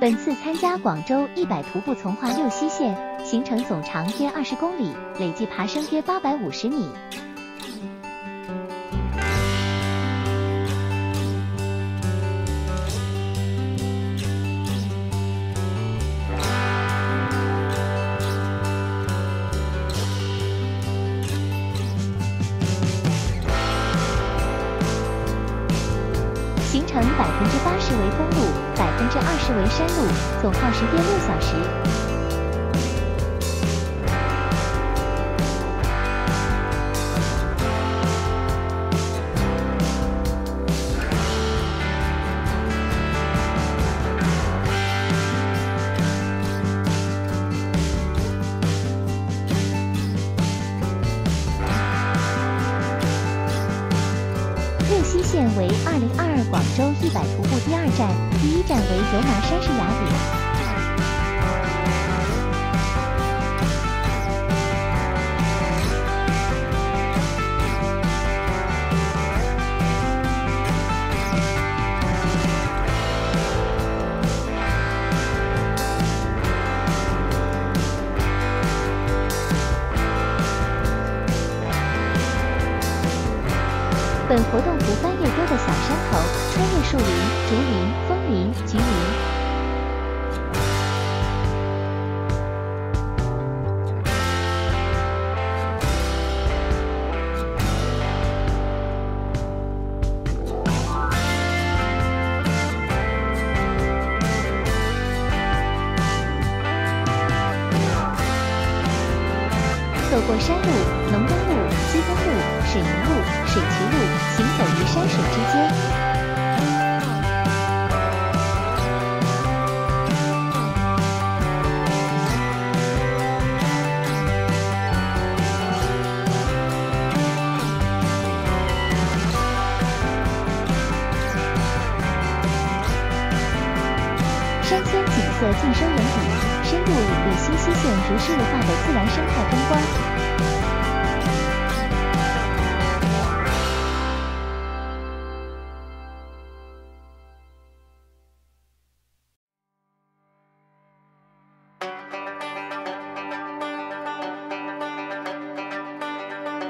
本次参加广州一百徒步从化六溪线，行程总长约二十公里，累计爬升约八百五十米。行程百分之八十为公路，百分之二十为山路，总耗时约六小时。第一站为油麻山市崖顶。林、枫林、菊林。走过山路、农耕路、西耕路、水泥路、水渠路，行走于山水之间。山村景色尽收眼底，深度领略新溪县如诗如画的自然生态风光。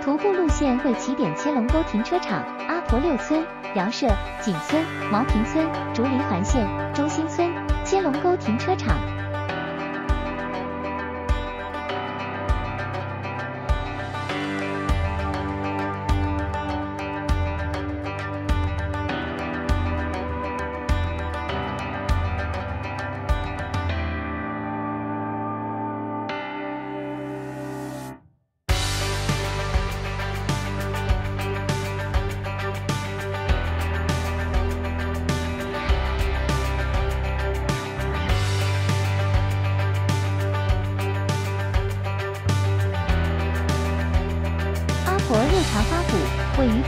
徒步路线为起点千龙沟停车场、阿婆六村、姚社、景村、毛坪村、竹林环线、中心村、龙沟停车场。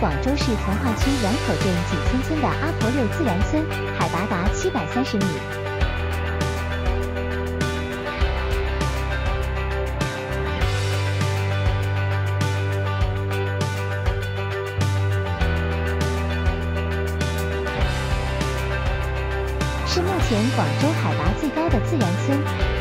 广州市从化区软口镇景村村的阿婆六自然村，海拔达七百三十米。是目前广州海拔最高的自然村。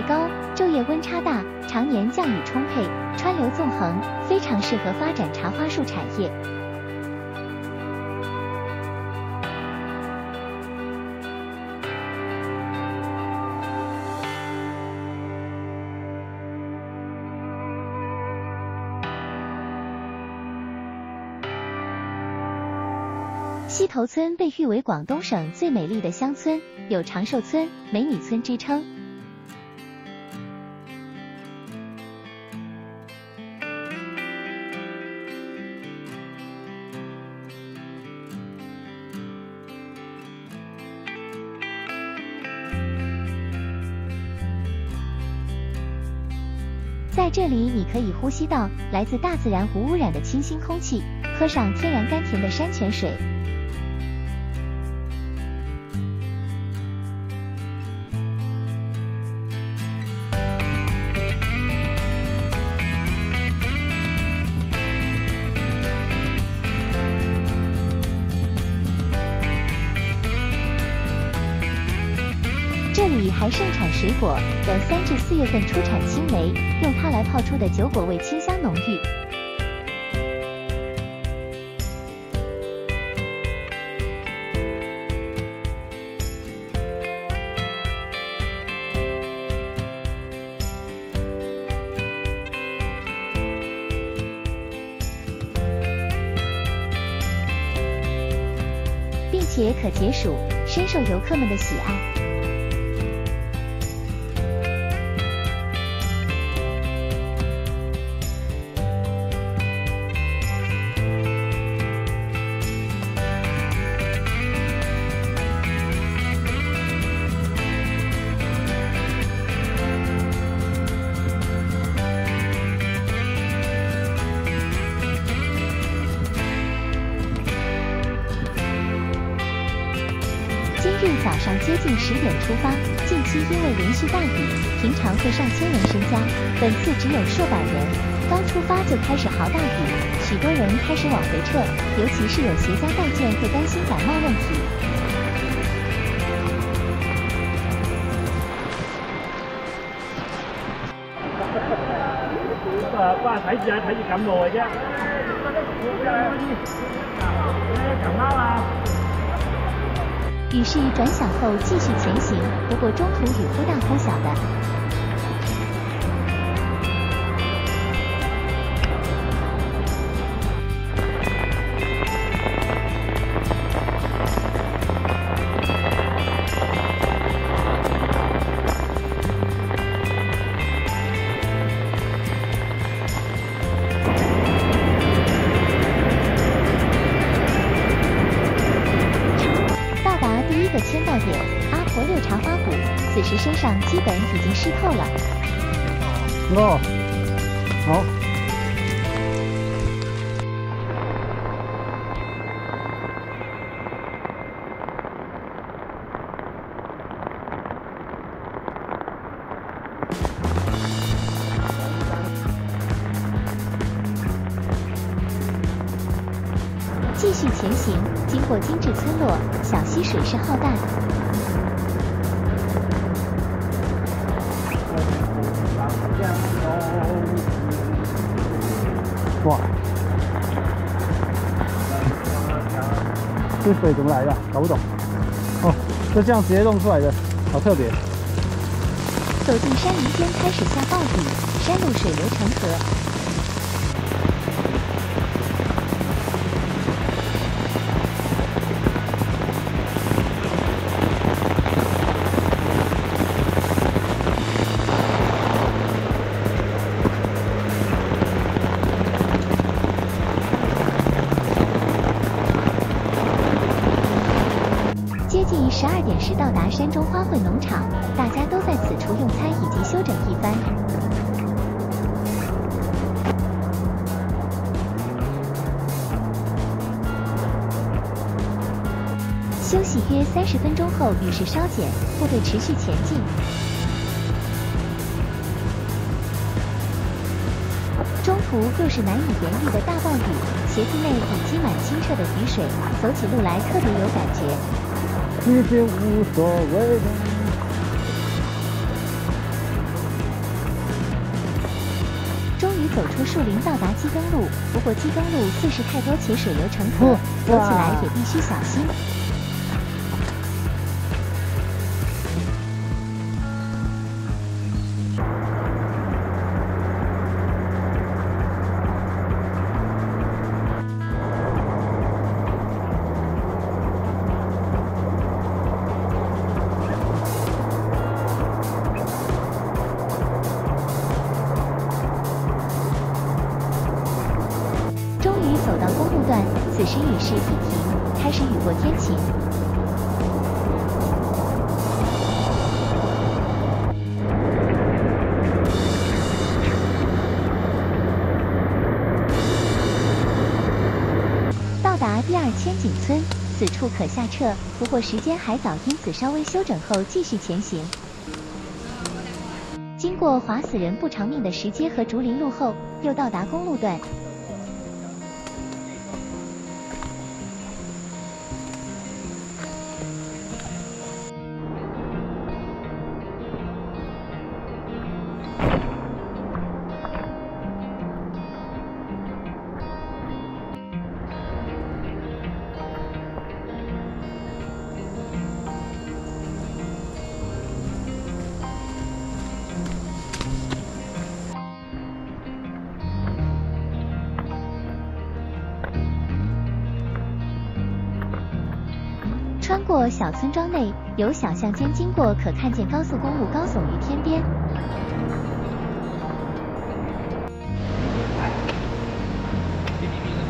高，昼夜温差大，常年降雨充沛，川流纵横，非常适合发展茶花树产业。溪头村被誉为广东省最美丽的乡村，有“长寿村”“美女村”之称。这里，你可以呼吸到来自大自然无污染的清新空气，喝上天然甘甜的山泉水。这里还盛产水果，有三至四月份出产青梅，用它来泡出的酒果味清香浓郁。并且可解暑，深受游客们的喜爱。接近十点出发，近期因为连续大雨，平常会上千人参加，本次只有数百人。刚出发就开始豪大雨，许多人开始往回撤，尤其是有携家带眷会担心感冒问题。啊，qua 睇住啊，睇住感冒嘅啫。感冒啊！雨势转小后继续前行，不过中途雨忽大忽小的。的签到点阿婆六茶花谷，此时身上基本已经湿透了。哦，好。继续前行，经过精致村落，小溪水势浩大。哇！这水怎么来的？搞不懂。哦，就这样直接弄出来的，好特别。走进山林间，开始下暴雨，山路水流成河。二点时到达山中花卉农场，大家都在此处用餐以及休整一番。休息约三十分钟后，雨势稍减，部队持续前进。中途又是难以言喻的大暴雨，鞋子内已积满清澈的雨水，走起路来特别有感觉。其实无所谓了。终于走出树林，到达基耕路。不过基耕路碎石太多，且水流成河，走起来也必须小心。此时雨势已停，开始雨过天晴。到达第二千景村，此处可下撤，不过时间还早，因此稍微休整后继续前行。经过划死人不偿命的石阶和竹林路后，又到达公路段。穿过小村庄内，由小巷间经过，可看见高速公路高耸于天边。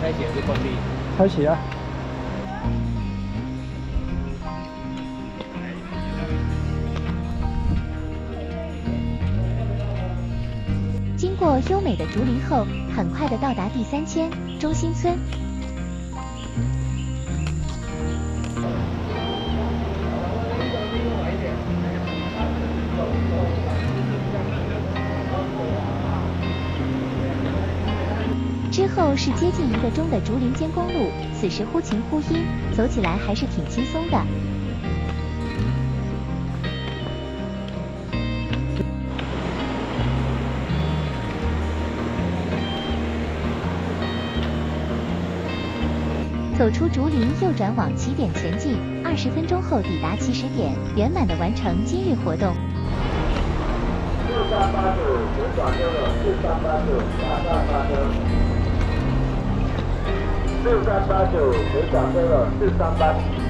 开启还是关闭？开启啊！经过优美的竹林后，很快的到达第三千中心村。后是接近一个钟的竹林间公路，此时忽晴忽阴，走起来还是挺轻松的。走出竹林，右转往起点前进，二十分钟后抵达起始点，圆满的完成今日活动。四三八九，左转车了，四三八九，马上发车。四三八九，有掌声了，四三八七。